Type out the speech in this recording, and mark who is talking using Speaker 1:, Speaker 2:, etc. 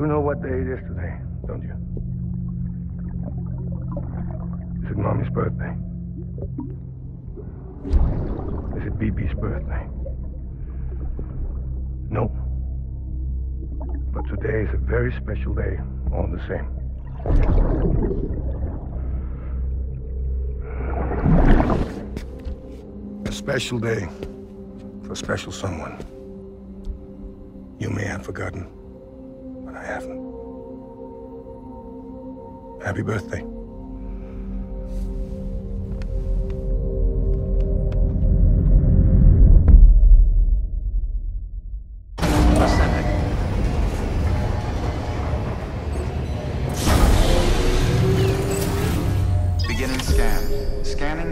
Speaker 1: You know what day it is today, don't you? Is it Mommy's birthday? Is it BB's birthday? No. But today is a very special day, all the same. A special day for a special someone. You may have forgotten, I haven't. Happy birthday.